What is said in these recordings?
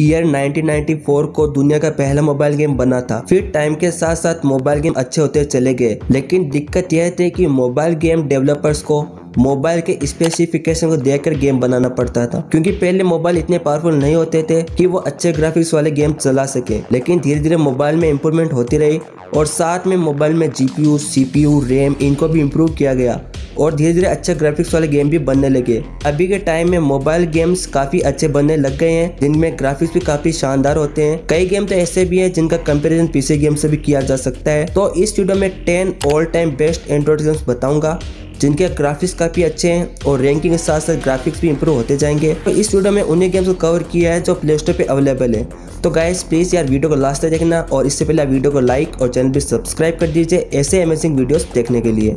Year 1994 को दुनिया का पहला मोबाइल गेम बना था। फिर टाइम के साथ साथ मोबाइल गेम अच्छे होते चले गए। लेकिन दिक्कत यह थी कि मोबाइल गेम डेवलपर्स को मोबाइल के स्पेसिफिकेशन को देखकर गेम बनाना पड़ता था। क्योंकि पहले मोबाइल इतने पावरफुल नहीं होते थे कि वो अच्छे ग्राफिक्स वाले गेम चला सके। लेकिन धीरे धीरे मोबाइल में इम्प्रूवमेंट होती रही और साथ में मोबाइल में जीपीयू सीपीयू रैम इनको भी इम्प्रूव किया गया। और धीरे धीरे अच्छे ग्राफिक्स वाले गेम भी बनने लगे। अभी के टाइम में मोबाइल गेम्स काफ़ी अच्छे बनने लग गए हैं, जिनमें ग्राफिक्स भी काफ़ी शानदार होते हैं। कई गेम तो ऐसे भी हैं जिनका कंपैरिजन पीसी गेम से भी किया जा सकता है। तो इस वीडियो में ten all time best Android games बताऊँगा, जिनके ग्राफिक्स काफ़ी अच्छे हैं और रैंकिंग के साथ साथ ग्राफिक्स भी इंप्रूव होते जाएँगे। तो इस वीडियो में उन्हीं गेम्स को कवर किया है जो प्ले स्टोर पर अवेलेबल है। तो गाइस प्लीज़ यार वीडियो को लास्ट तक देखना और इससे पहले आप वीडियो को लाइक और चैनल भी सब्सक्राइब कर दीजिए ऐसे अमेजिंग वीडियोस देखने के लिए।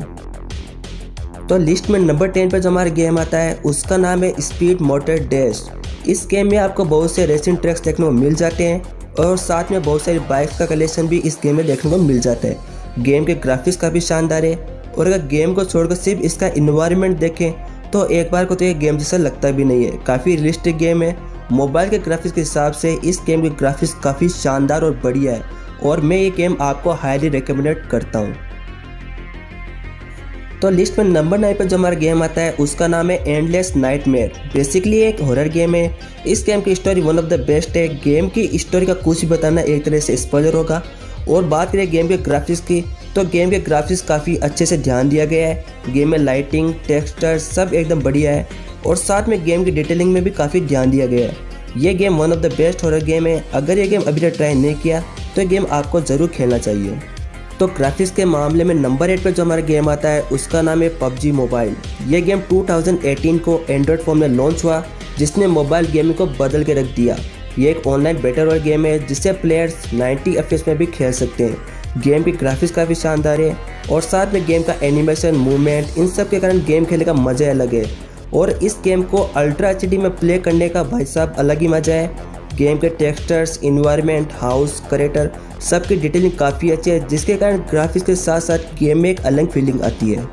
तो लिस्ट में नंबर टेन पर जो हमारा गेम आता है, उसका नाम है स्पीड मोटर डैश। इस गेम में आपको बहुत से रेसिंग ट्रैक्स देखने को मिल जाते हैं और साथ में बहुत सारी बाइक्स का कलेक्शन भी इस गेम में देखने को मिल जाता है। गेम के ग्राफिक्स काफ़ी शानदार है और अगर गेम को छोड़कर सिर्फ़ इसका इन्वायरमेंट देखें तो एक बार को तो ये गेम जैसा लगता भी नहीं है। काफ़ी रियलिस्टिक गेम है। मोबाइल के ग्राफिक्स के हिसाब से इस गेम के ग्राफिक्स काफ़ी शानदार और बढ़िया है और मैं ये गेम आपको हाईली रिकमेंडेड करता हूँ। तो लिस्ट में नंबर नाइन पर जो हमारा गेम आता है, उसका नाम है एंडलेस नाइटमेयर बेसिकली एक हॉरर गेम है। इस गेम की story one of the best है। गेम की स्टोरी का कुछ भी बताना एक तरह से स्पॉइलर होगा। और बात करें गेम के ग्राफिक्स की तो गेम के ग्राफिक्स काफ़ी अच्छे से ध्यान दिया गया है। गेम में लाइटिंग टेक्सचर सब एकदम बढ़िया है। और साथ में गेम की डिटेलिंग में भी काफ़ी ध्यान दिया गया है। ये game one of the best horror game है। अगर ये गेम अभी तक ट्राई नहीं किया तो ये गेम आपको ज़रूर खेलना चाहिए। तो ग्राफिक्स के मामले में नंबर एट पर जो हमारा गेम आता है, उसका नाम है पबजी मोबाइल ये गेम 2018 को एंड्रॉयड फ़ोन में लॉन्च हुआ, जिसने मोबाइल गेमिंग को बदल के रख दिया। ये एक ऑनलाइन बेटर वर्ल्ड गेम है, जिससे प्लेयर्स 90 एफ़ में भी खेल सकते हैं। गेम की ग्राफिक्स काफ़ी शानदार है, और साथ में गेम का एनिमेशन मूवमेंट इन सब के कारण गेम खेलने का मज़ा अलग है। और इस गेम को अल्ट्रा एचडी में प्ले करने का भाई साहब अलग ही मज़ा है। गेम के टेक्सचर्स इन्वायरमेंट हाउस करेक्टर सबकी डिटेलिंग काफ़ी अच्छी है, जिसके कारण ग्राफिक्स के साथ साथ गेम में एक अलग फीलिंग आती है।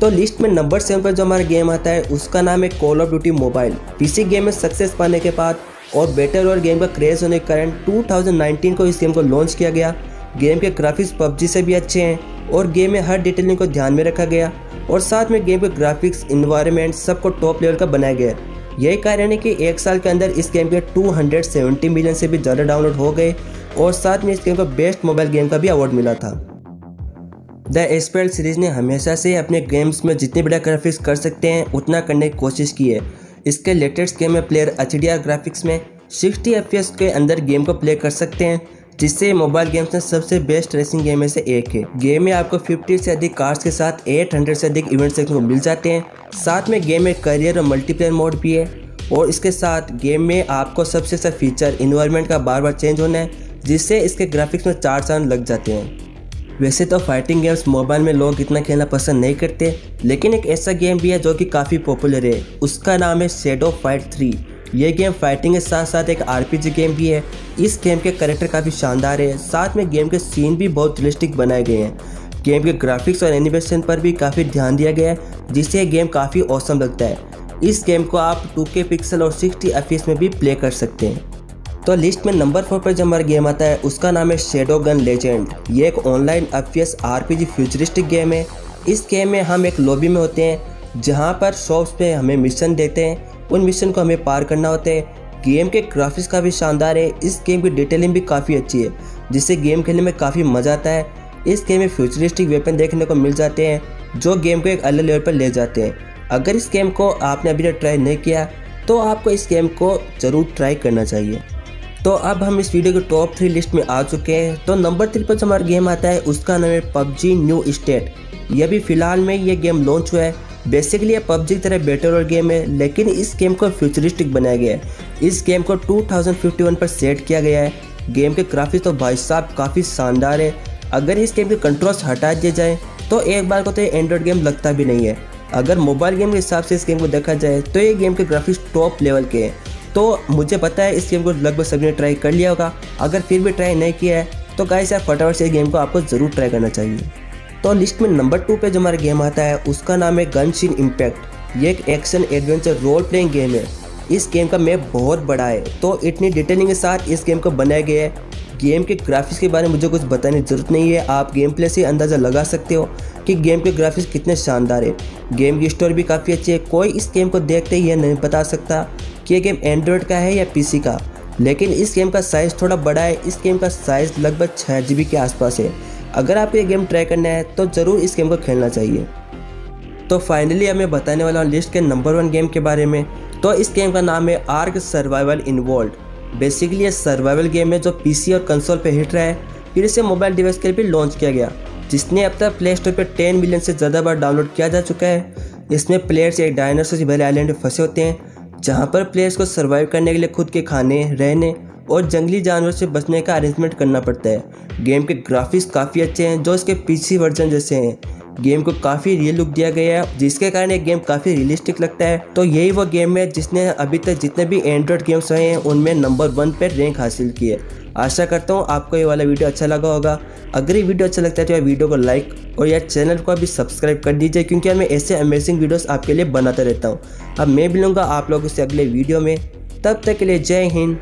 तो लिस्ट में नंबर सेवन पर जो हमारा गेम आता है, उसका नाम है call of duty mobile PC game में सक्सेस पाने के बाद और बेटर और गेम का क्रेज होने के कारण 2019 को इस गेम को लॉन्च किया गया। गेम के ग्राफिक्स पबजी से भी अच्छे हैं और गेम में हर डिटेलिंग को ध्यान में रखा गया। और साथ में गेम के ग्राफिक्स इन्वायरमेंट सबको टॉप लेवल का बनाया गया यही कारण है कि एक साल के अंदर इस गेम के 270 मिलियन से भी ज़्यादा डाउनलोड हो गए और साथ में इस गेम को बेस्ट मोबाइल गेम का भी अवार्ड मिला था। द एसपीएल सीरीज़ ने हमेशा से अपने गेम्स में जितनी बड़ा ग्राफिक्स कर सकते हैं, उतना करने की कोशिश की है। इसके लेटेस्ट गेम में प्लेयर एचडीआर ग्राफिक्स में 60 एफ़ के अंदर गेम को प्ले कर सकते हैं। जिससे मोबाइल गेम्स में सबसे बेस्ट रेसिंग गेम में से एक है। गेम में आपको 50 से अधिक कार्ड्स के साथ 800 से अधिक इवेंट्स देखने को मिल जाते हैं। साथ में गेम में करियर और मल्टीप्लेयर मोड भी है। और इसके साथ गेम में आपको सबसे अच्छा फीचर इन्वायरमेंट का बार बार चेंज होना है, जिससे इसके ग्राफिक्स में चार चाँद लग जाते हैं। वैसे तो फाइटिंग गेम्स मोबाइल में लोग इतना खेलना पसंद नहीं करते, लेकिन एक ऐसा गेम भी है जो कि काफ़ी पॉपुलर है। उसका नाम है शेडो फाइट थ्री ये गेम फाइटिंग के साथ साथ एक आरपीजी गेम भी है। इस गेम के करेक्टर काफ़ी शानदार है। साथ में गेम के सीन भी बहुत रियलिस्टिक बनाए गए हैं। गेम के ग्राफिक्स और एनिमेशन पर भी काफ़ी ध्यान दिया गया है, जिससे गेम काफ़ी औसम लगता है। इस गेम को आप 2K पिक्सल और 60 एफपीएस में भी प्ले कर सकते हैं। तो लिस्ट में नंबर फोर पर जो हमारा गेम आता है, उसका नाम है शेडो गन लेजेंड ये एक online F P RPG futuristic game है। इस गेम में हम एक लॉबी में होते हैं जहाँ पर शॉप्स पे हमें मिशन देते हैं, उन मिशन को हमें पार करना होता है। गेम के ग्राफिक्स काफ़ी शानदार है, इस गेम की डिटेलिंग भी काफ़ी अच्छी है, जिससे गेम खेलने में काफ़ी मज़ा आता है। इस गेम में फ्यूचरिस्टिक वेपन देखने को मिल जाते हैं, जो गेम को एक अलग लेवल पर ले जाते हैं। अगर इस गेम को आपने अभी तक ट्राई नहीं किया तो आपको इस गेम को ज़रूर ट्राई करना चाहिए। तो अब हम इस वीडियो के टॉप थ्री लिस्ट में आ चुके हैं। तो नंबर थ्री पर जो हमारा गेम आता है, उसका नाम है पबजी न्यू स्टेट ये भी फ़िलहाल में ये गेम लॉन्च हुआ है। बेसिकली ये पबजी की तरह बेटर और गेम है, लेकिन इस गेम को फ्यूचरिस्टिक बनाया गया है। इस गेम को 2051 पर सेट किया गया है। गेम के ग्राफिक्स तो भाई साहब काफ़ी शानदार है। अगर इस गेम के कंट्रोल्स हटा दिए जाए तो एक बार को तो ये एंड्रॉयड गेम लगता भी नहीं है। अगर मोबाइल गेम के हिसाब से इस गेम को देखा जाए तो ये गेम के ग्राफिक्स टॉप लेवल के हैं। तो मुझे पता है इस गेम को लगभग सभी ने ट्राई कर लिया होगा। अगर फिर भी ट्राई नहीं किया है तो गाइस यार फटाफट से इस गेम को आपको ज़रूर ट्राई करना चाहिए। तो लिस्ट में नंबर टू पे जो हमारा गेम आता है, उसका नाम है गन शीन इम्पैक्ट ये एक action adventure role playing game है। इस गेम का मैप बहुत बड़ा है। तो इतनी डिटेलिंग के साथ इस गेम को बनाया गया है। गेम के ग्राफिक्स के बारे में मुझे कुछ बताने की ज़रूरत नहीं है। आप गेम प्ले से अंदाज़ा लगा सकते हो कि गेम के ग्राफिक्स कितने शानदार है। गेम की स्टोरी भी काफ़ी अच्छी है। कोई इस गेम को देखते ही यह नहीं बता सकता कि यह गेम एंड्रॉयड का है या पीसी का। लेकिन इस गेम का साइज़ थोड़ा बड़ा है। इस गेम का साइज़ लगभग छः जी के आसपास है। अगर आपको ये गेम ट्राई करना है तो ज़रूर इस गेम को खेलना चाहिए। तो फाइनली मैं बताने वाला हूँ लिस्ट के नंबर वन गेम के बारे में। तो इस गेम का नाम है आर्क सर्वाइवल इन्वॉल्व बेसिकली ये सर्वाइवल गेम है जो पीसी और कंसोल पे हिट रहा है। फिर इसे मोबाइल डिवाइस के लिए भी लॉन्च किया गया। जिसने अब तक प्ले स्टोर पर टेन मिलियन से ज़्यादा बार डाउनलोड किया जा चुका है। इसमें प्लेयर्स एक डायनासोर भरे आइलैंड में फंसे होते हैं, जहाँ पर प्लेयर्स को सर्वाइव करने के लिए खुद के खाने, रहने और जंगली जानवर से बचने का अरेंजमेंट करना पड़ता है। गेम के ग्राफिक्स काफ़ी अच्छे हैं, जो इसके पीसी वर्जन जैसे हैं। गेम को काफ़ी रियल लुक दिया गया है, जिसके कारण ये गेम काफ़ी रियलिस्टिक लगता है। तो यही वो गेम है जिसने अभी तक जितने भी एंड्रॉयड गेम्स हैं, उनमें नंबर वन पर रैंक हासिल की है। आशा करता हूँ आपको ये वाला वीडियो अच्छा लगा होगा। अगर ये वीडियो अच्छा लगता है तो यह वीडियो को लाइक और यार चैनल को अभी सब्सक्राइब कर दीजिए, क्योंकि मैं ऐसे अमेजिंग वीडियोस आपके लिए बनाता रहता हूँ। अब मैं मिलूँगा आप लोगों से अगले वीडियो में। तब तक के लिए जय हिंद।